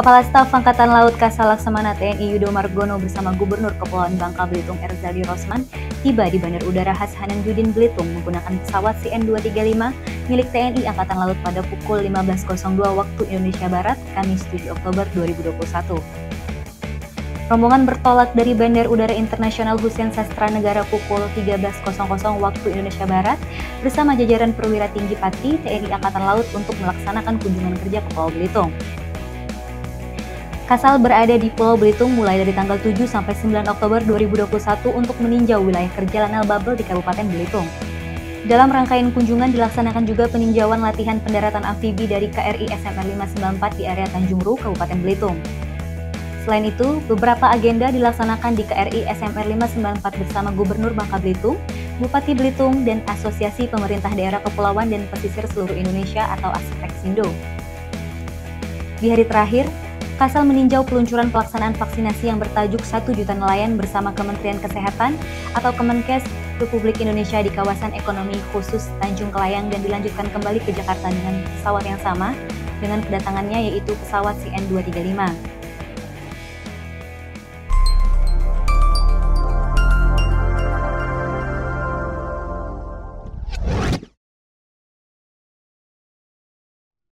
Kepala Staf Angkatan Laut Kasal Laksamana TNI Yudo Margono bersama Gubernur Kepulauan Bangka Belitung Erzali Rosman tiba di Bandar Udara Has Hananjudin Belitung menggunakan pesawat CN-235 milik TNI Angkatan Laut pada pukul 15.02 waktu Indonesia Barat, Kamis 7 Oktober 2021. Rombongan bertolak dari Bandar Udara Internasional Hussein Sastra Negara pukul 13.00 waktu Indonesia Barat bersama jajaran perwira tinggi Pati TNI Angkatan Laut untuk melaksanakan kunjungan kerja ke Pulau Belitung. Kasal berada di Pulau Belitung mulai dari tanggal 7 sampai 9 Oktober 2021 untuk meninjau wilayah kerja Lanal Babel di Kabupaten Belitung. Dalam rangkaian kunjungan dilaksanakan juga peninjauan latihan pendaratan amfibi dari KRI SMR 594 di area Tanjung Ru, Kabupaten Belitung. Selain itu, beberapa agenda dilaksanakan di KRI SMR 594 bersama Gubernur Bangka Belitung, Bupati Belitung, dan Asosiasi Pemerintah Daerah Kepulauan dan Pesisir Seluruh Indonesia atau Aspeksindo. Di hari terakhir, Kasal meninjau peluncuran pelaksanaan vaksinasi yang bertajuk 1 juta nelayan bersama Kementerian Kesehatan atau Kemenkes Republik Indonesia di kawasan ekonomi khusus Tanjung Kelayang dan dilanjutkan kembali ke Jakarta dengan pesawat yang sama dengan kedatangannya yaitu pesawat CN235.